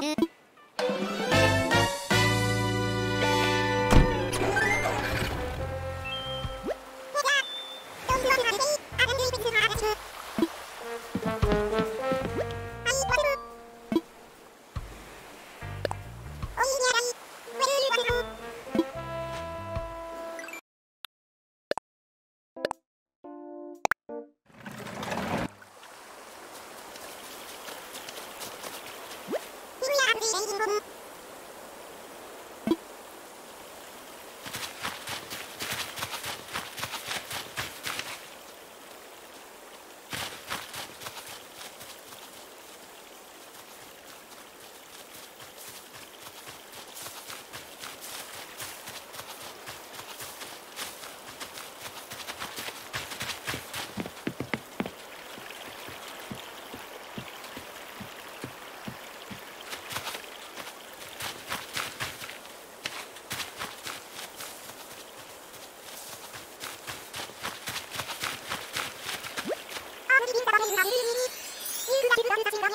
Thank you.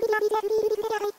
¡Viva!